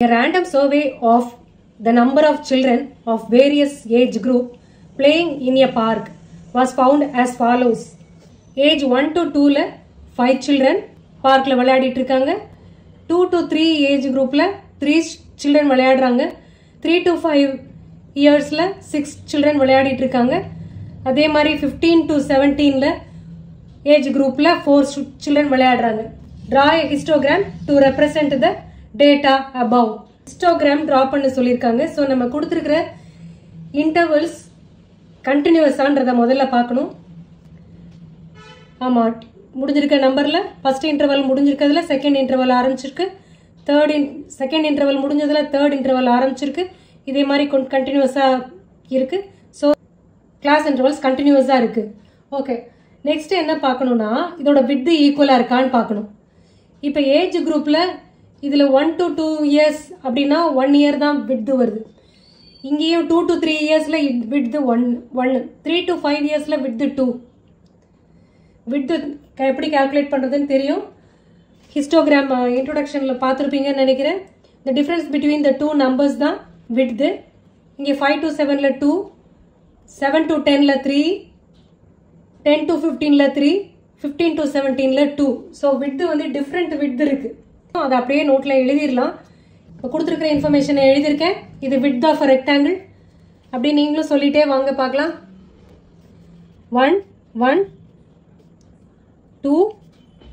A random survey of the number of children of various age group playing in a park was found as follows. Age 1 to 2 ல 5 children பார்க்ல விளையாடிட்டு இருக்காங்க 2 to 3 age குரூப்ல 3 children விளையாடுறாங்க 3 to 5 இயர்ஸ்ல 6 children விளையாடிட்டு இருக்காங்க அதே மாதிரி 15 to 17 ல ஏஜ் குரூப்ல ஃபோர் சில்ட்ரன் விளையாடுறாங்க draw histogram to represent the data above histogram draw பண்ண சொல்லியிருக்காங்க. ஸோ நம்ம கொடுத்துருக்கிற இன்டர்வல்ஸ் கண்டினியூஸான்றதை முதல்ல பார்க்கணும். ஆமாம் முடிஞ்சிருக்க நம்பரில் ஃபர்ஸ்ட் இன்டர்வல் முடிஞ்சிருக்கிறதுல செகண்ட் இன்டர்வல் ஆரம்பிச்சிருக்கு. தேர்ட் இன் செகண்ட் இன்டர்வல் முடிஞ்சதில் தேர்ட் இன்டர்வல் ஆரம்பிச்சிருக்கு. இதே மாதிரி கண்டினியூஸாக இருக்குது ஸோ கிளாஸ் இன்டர்வல்ஸ் கண்டினியூஸாக இருக்குது ஓகே நெக்ஸ்ட் என்ன பார்க்கணும்னா இதோட வித்து ஈக்குவலாக இருக்கான்னு பார்க்கணும். இப்போ ஏஜ் குரூப்பில் இதில் ஒன் டு டூ இயர்ஸ் அப்படின்னா ஒன் இயர் தான் விட்டு வருது. இங்கேயும் டூ டு த்ரீ இயர்ஸில் விட்டு ஒன் ஒன்று த்ரீ டு ஃபைவ் இயர்ஸில் விட்டு டூ விட்டு எப்படி கால்குலேட் பண்ணுறதுன்னு தெரியும்? ஹிஸ்டோகிராம் இன்ட்ரொடக்ஷனில் பார்த்துருப்பீங்கன்னு நினைக்கிறேன். இந்த difference between the two numbers தான் விட்து இங்கே ஃபைவ் டு செவனில் டூ செவன் டு டெனில் த்ரீ டென் டு ஃபிஃப்டீனில் த்ரீ ஃபிஃப்டீன் டு செவன்டீனில் டூ ஸோ விட்டு வந்து டிஃப்ரெண்ட் விட்டு இருக்குது அதை அப்படியே நோட்டில் எழுதிடலாம். இப்போ கொடுத்துருக்குற இன்ஃபர்மேஷனை எழுதியிருக்கேன். இது வித் ஆஃப் ரெக்டாங்கிள் அப்படி நீங்களும் சொல்லிட்டே வாங்க பார்க்கலாம். One one two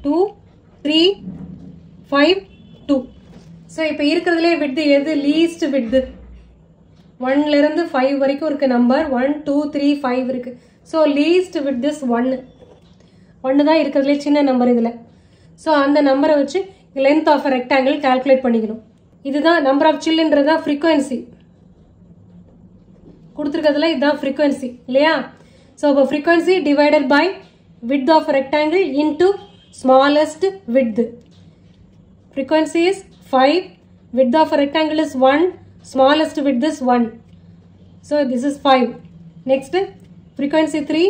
two three five two so இப்போ இருக்கிறதுலே விட்டு எது? லீஸ்ட் விட்டு ஒன்லேருந்து ஃபைவ் வரைக்கும் இருக்குது number one two three five இருக்கு. ஸோ லீஸ்ட் வித் திஸ் ஒன்று ஒன்று தான் இருக்கிறதுலே சின்ன நம்பர் இதில். ஸோ அந்த நம்பரை வச்சு லென்த் ஆஃப் ரெக்டாங்கிள் கால்குலேட் பண்ணிக்கணும் இதுதான் நம்பர் ஆஃப் சில்லுன்றது தான் ஃப்ரீக்குவென்சி கொடுத்துருக்கிறதுல இதுதான் ஃப்ரீக்குவென்சி இல்லையா ஸோ இப்போ frequency divided by width of rectangle into smallest width frequency is five width of rectangle is one smallest width is one so this is five next frequency three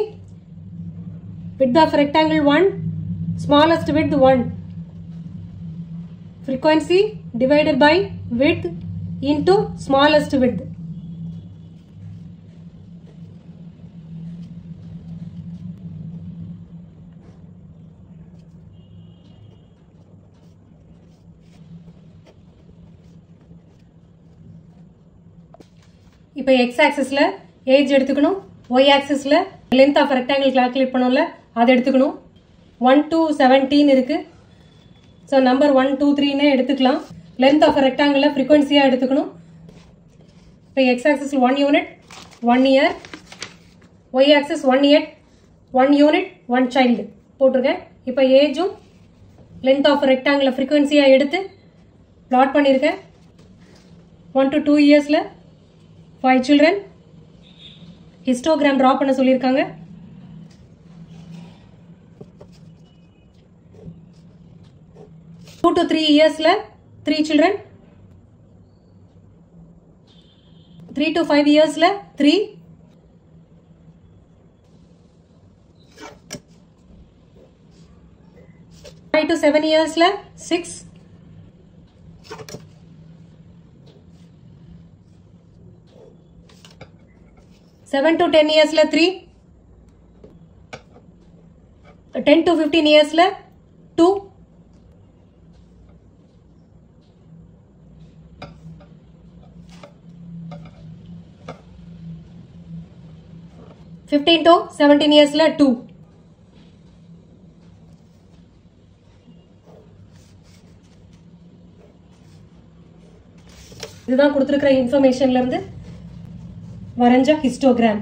width of rectangle one smallest width one Frequency divided by width into smallest width. இப்போ x ஆக்சிஸில் age எடுத்துக்கணும் y ஆக்சிஸில் length of rectangle calculate பண்ணோம்ல அதை எடுத்துக்கணும் one two seventeen இருக்குது so number one two த்ரீனே எடுத்துக்கலாம். லென்த் ஆஃப் ரெக்டாங்கிளில் ஃப்ரீக்வன்சியாக எடுத்துக்கணும் இப்போ X axis one unit one year Y axis one year one unit one child போட்டிருக்கேன். இப்போ ஏஜும் லென்த் ஆஃப் ரெக்டாங்கிளில் ஃப்ரீக்வன்சியாக எடுத்து ப்ளாட் பண்ணியிருக்கேன். ஒன் டு டூ இயர்ஸில் ஃபைவ் சில்ட்ரன் ஹிஸ்டோகிராம் ட்ரா பண்ண சொல்லியிருக்காங்க. டூ டு த்ரீ இயர்ஸில் three children three to five இயர்ஸில் த்ரீ ஃபைவ் டு செவன் இயர்ஸில் சிக்ஸ் செவன் டு டென் இயர்ஸ்ல த்ரீ டென் டு ஃபிஃப்டீன் இயர்ஸ்ல டூ ஃபிஃப்டீன் டு செவன்டீன் இயர்ஸ்ல two இதுதான் கொடுத்துருக்கிற இன்ஃபர்மேஷன்ல இருந்து வரைஞ்ச ஹிஸ்டோகிராம்